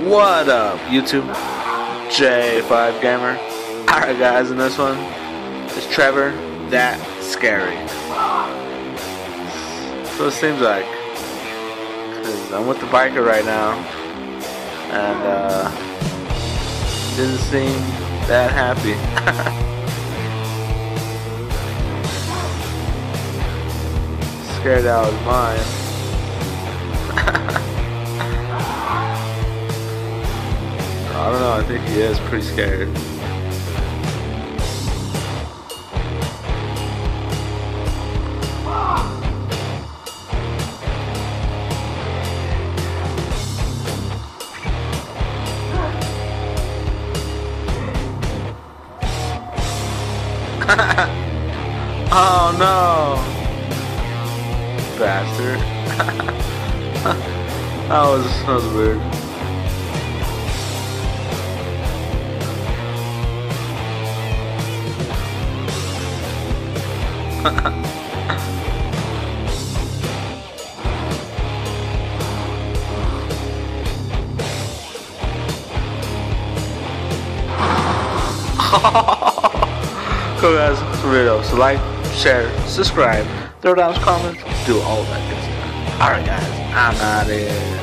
What up, YouTube? J5 Gamer. Alright, guys, in this one, it's Trevor that scary. So it seems like. Because I'm with the biker right now. And, uh, didn't seem that happy. Scared out of his mind. I don't know, I think he is pretty scared. oh no! Bastard. that was that was weird. Cool guys, it's a video. So like, share, subscribe, throw down comments, do all that good stuff. Alright guys, I'm out of here.